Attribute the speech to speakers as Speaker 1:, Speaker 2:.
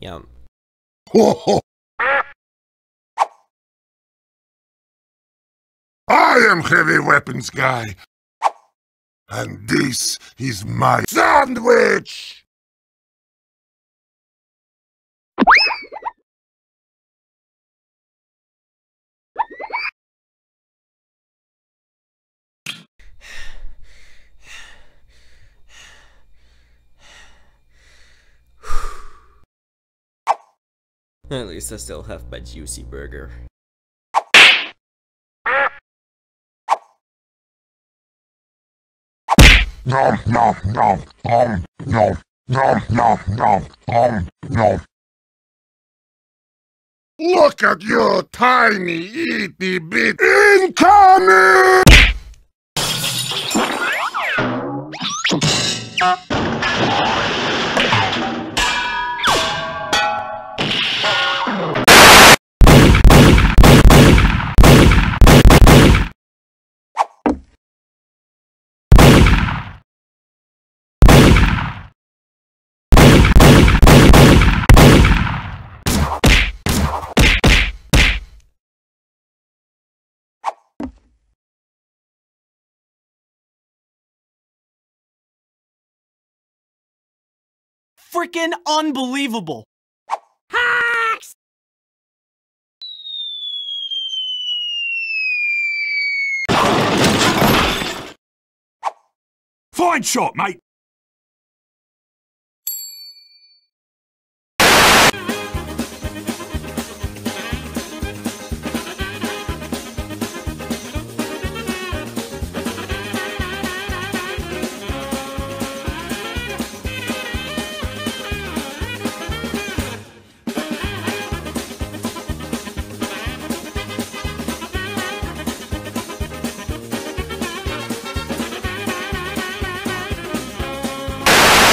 Speaker 1: Yum.
Speaker 2: I am heavy weapons guy. And this is my sandwich!
Speaker 1: At least I still have my juicy burger.
Speaker 2: Nom nom nom nom nom nom nom nom nom nom. Look at you, tiny itty bit incoming!
Speaker 3: Freaking unbelievable! Hacks!
Speaker 4: Fine shot, mate.